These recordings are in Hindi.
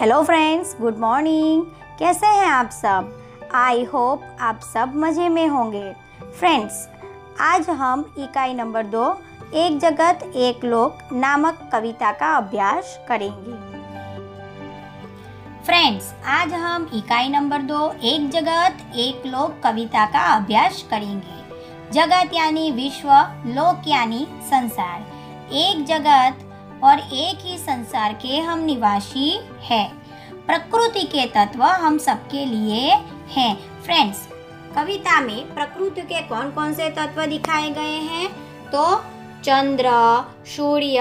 हेलो फ्रेंड्स गुड मॉर्निंग कैसे हैं आप सब? आई होप आप सब मज़े में होंगे. फ्रेंड्स आज हम इकाई नंबर दो, एक जगत, एक लोक नामक कविता का अभ्यास करेंगे. फ्रेंड्स आज हम इकाई नंबर दो, एक जगत, एक लोक कविता का अभ्यास करेंगे. जगत यानी विश्व, लोक यानी संसार. एक जगत और एक ही संसार के हम निवासी हैं। प्रकृति के तत्व हम सबके लिए हैं। फ्रेंड्स कविता में प्रकृति के कौन कौन से तत्व दिखाए गए हैं? तो चंद्र, सूर्य,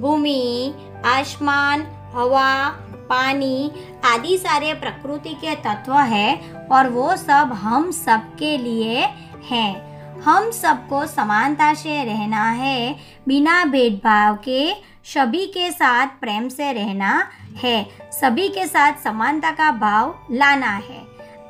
भूमि, आसमान, हवा, पानी आदि सारे प्रकृति के तत्व है और वो सब हम सबके लिए हैं। हम सबको समानता से रहना है, बिना भेदभाव के, सभी के साथ प्रेम से रहना है, सभी के साथ समानता का भाव लाना है।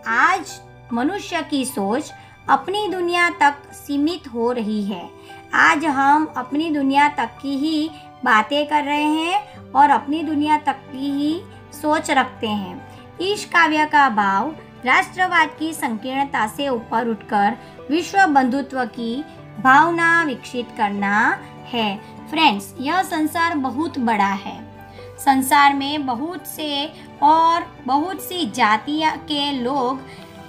आज मनुष्य की सोच अपनी दुनिया तक सीमित हो रही है। आज हम अपनी दुनिया तक की ही बातें कर रहे हैं और अपनी दुनिया तक की ही सोच रखते हैं। इस काव्य का भाव राष्ट्रवाद की संकीर्णता से ऊपर उठकर विश्व बंधुत्व की भावना विकसित करना है। फ्रेंड्स, यह संसार बहुत बड़ा है। संसार में बहुत से और बहुत सी जातिया के लोग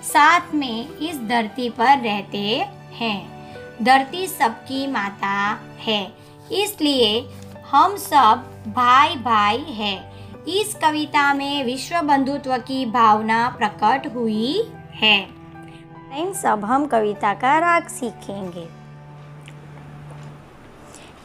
साथ में इस धरती पर रहते हैं। धरती सबकी माता है, इसलिए हम सब भाई भाई है। इस कविता में विश्व बंधुत्व की भावना प्रकट हुई है। फ्रेंड्स अब हम कविता का राग सीखेंगे।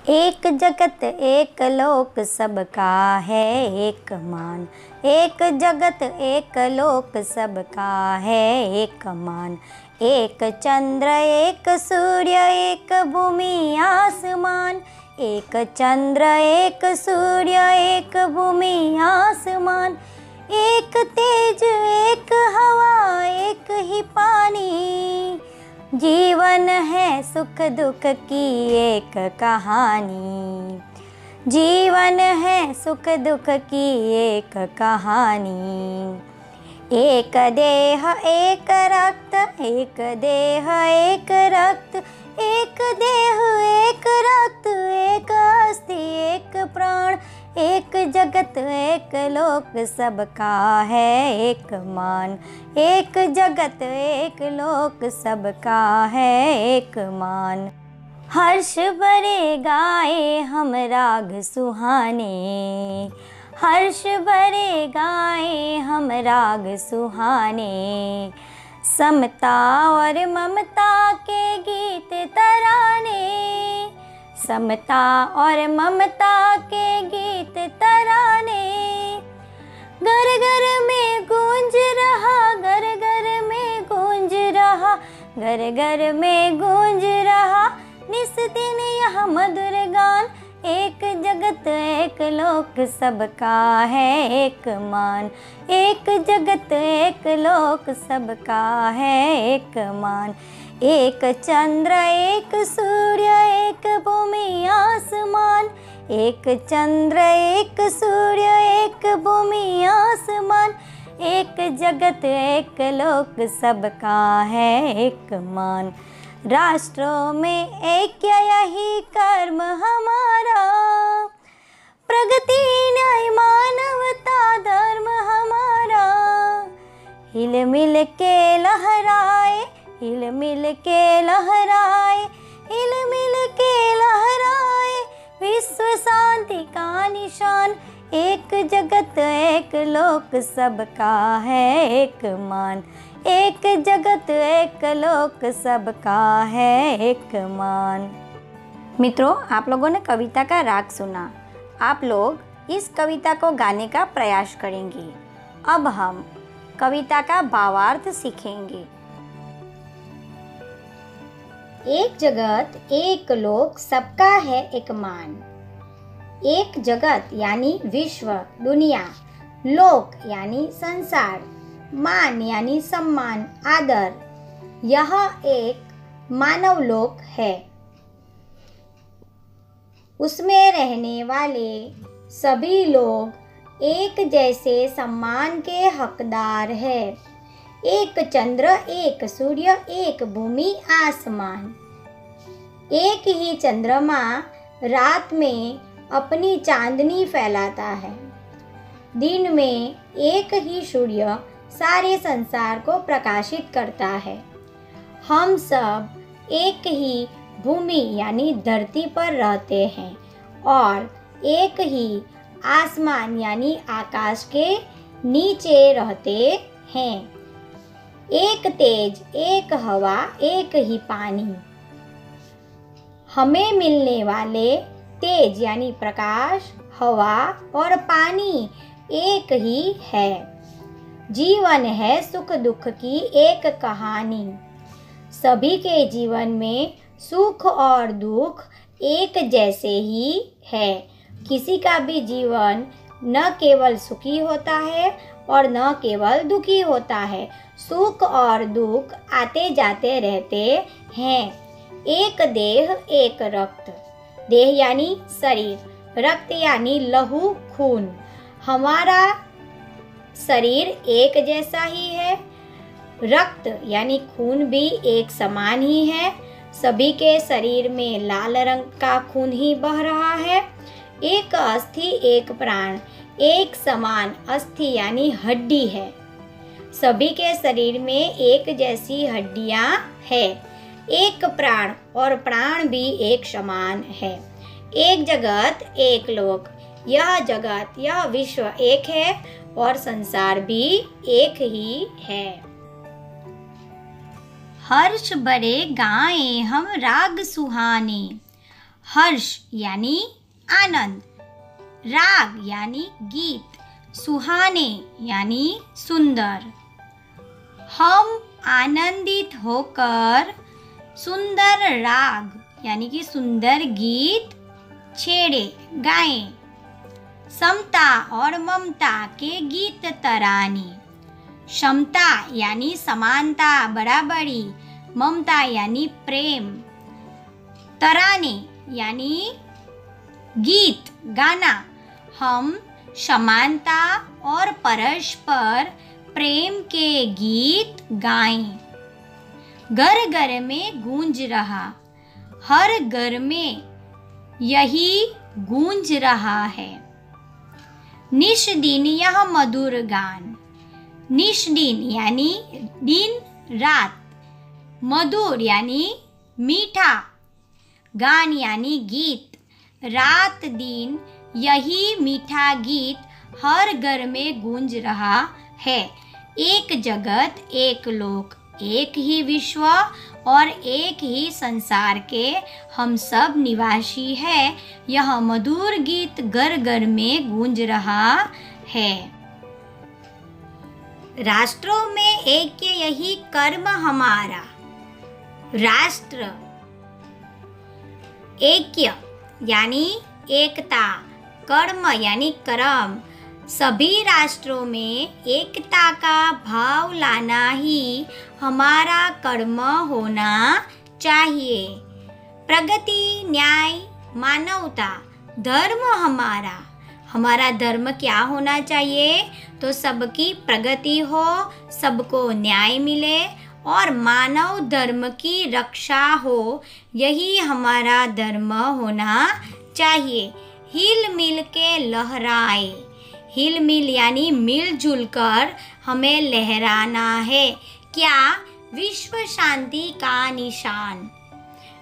एक जगत, एक लोक सबका है एक मान। एक जगत, एक लोक सबका है एक मान। एक चंद्र, एक सूर्य, एक भूमि, आसमान। एक चंद्र, एक सूर्य, एक भूमि, आसमान। एक तेज, एक हवा, एक ही पानी। जीवन है सुख दुख की एक कहानी। जीवन है सुख दुख की एक कहानी। एक देह, एक रक्त, एक देह, एक रक्त, एक देह, एक रक्त, एक अस्थि, एक प्राण, एक जगत, एक लोक सबका है एक मान। एक जगत, एक लोक सबका है एक मान। हर्ष भरे गाए हम राग सुहाने हर्ष भरे गाए हम राग सुहाने। समता और ममता के गीत तराने। समता और ममता के गीत तराने। घर घर में गूंज रहा, घर घर में गूंज रहा, घर घर में गूंज रहा। एक जगत, एक लोक सबका है एक मान। एक जगत, एक लोक सबका है एक मान। एक चंद्र, एक सूर्य, एक भूमि, आसमान। एक चंद्र, एक सूर्य, एक भूमि, आसमान। एक जगत, एक लोक सबका है एक मान। राष्ट्रों में एक यही कर्म हमारा। प्रगति न्याय मानवता धर्म हमारा। हिल मिल के लहराए हिल मिल के लहराए हिल मिल के लहराए। विश्व शांति का निशान, एक जगत, एक लोक, सबका है एक मान। एक जगत, एक लोक सबका है एक मान। मित्रों, आप लोगों ने कविता का राग सुना। आप लोग इस कविता को गाने का प्रयास करेंगे। अब हम कविता का भावार्थ सीखेंगे। एक जगत, एक लोक सबका है एक मान। एक जगत यानी विश्व, दुनिया। लोक यानी संसार। मान यानी सम्मान, आदर, यह एक मानव लोक है। उसमें रहने वाले सभी लोग एक जैसे सम्मान के हकदार है। एक चंद्र, एक सूर्य, एक भूमि, आसमान। एक ही चंद्रमा रात में अपनी चांदनी फैलाता है। दिन में एक ही सूर्य सारे संसार को प्रकाशित करता है। हम सब एक ही भूमि यानी धरती पर रहते हैं और एक ही आसमान यानी आकाश के नीचे रहते हैं। एक तेज, एक हवा, एक ही पानी। हमें मिलने वाले तेज यानी प्रकाश, हवा और पानी एक ही है। जीवन है सुख दुख की एक कहानी। सभी के जीवन में सुख और दुख एक जैसे ही है। किसी का भी जीवन न केवल सुखी होता है और न केवल दुखी होता है, सुख और दुख आते जाते रहते हैं। एक देह, एक रक्त। देह यानी शरीर, रक्त यानी लहू, खून। हमारा शरीर एक जैसा ही है। रक्त यानी खून भी एक समान ही है। सभी के शरीर में लाल रंग का खून ही बह रहा है। एक अस्थि, एक प्राण, एक समान अस्थि यानी हड्डी है। सभी के शरीर में एक जैसी हड्डियाँ है। एक प्राण और प्राण भी एक समान है। एक जगत, एक लोक यह जगत, यह विश्व एक है और संसार भी एक ही है। हर्ष बड़े गाए, हम राग सुहाने। हर्ष यानी आनंद, राग यानी गीत, सुहाने यानी सुंदर। हम आनंदित होकर सुंदर राग, यानी कि सुंदर गीत छेड़े, गाएँ। समता और ममता के गीत तरानी। क्षमता यानी समानता बराबरी, ममता यानी प्रेम। तराने यानी गीत, गाना। हम समानता और परस्पर प्रेम के गीत गाएँ। घर घर में गूंज रहा, हर घर में यही गूंज रहा है। निश दिन यह मधुर गान। निश दिन यानी दिन, रात। मधुर यानी मीठा। गान यानी गीत। रात दिन यही मीठा गीत हर घर में गूंज रहा है। एक जगत, एक लोक, एक ही विश्व और एक ही संसार के हम सब निवासी है। यह मधुर गीत घर घर में गूंज रहा है। राष्ट्रों में एक यही कर्म हमारा। राष्ट्र ऐक्य यानी एकता, कर्म यानी कर्म। सभी राष्ट्रों में एकता का भाव लाना ही हमारा कर्म होना चाहिए। प्रगति, न्याय, मानवता, धर्म हमारा। हमारा धर्म क्या होना चाहिए? तो सबकी प्रगति हो, सबको न्याय मिले और मानव धर्म की रक्षा हो, यही हमारा धर्म होना चाहिए। हिल मिल के लहराए। हिल मिल यानी मिलजुल कर हमें लहराना है। क्या? विश्व शांति का निशान।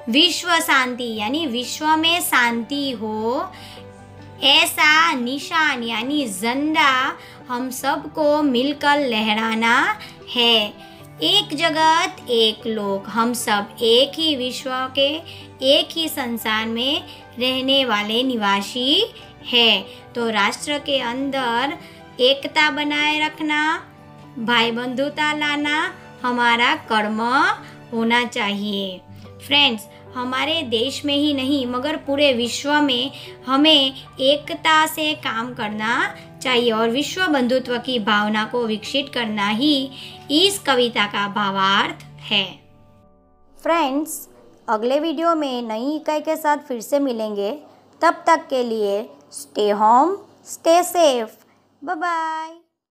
विश्व शांति यानी विश्व में शांति हो, ऐसा निशान यानी जंदा हम सबको मिलकर लहराना है। एक जगत, एक लोक, हम सब एक ही विश्व के, एक ही संसार में रहने वाले निवासी है। तो राष्ट्र के अंदर एकता बनाए रखना भाई बंधुता लाना हमारा कर्म होना चाहिए। फ्रेंड्स हमारे देश में ही नहीं, मगर पूरे विश्व में हमें एकता से काम करना चाहिए और विश्व बंधुत्व की भावना को विकसित करना ही इस कविता का भावार्थ है। फ्रेंड्स अगले वीडियो में नई इकाई के साथ फिर से मिलेंगे। तब तक के लिए Stay home, stay safe. Bye bye.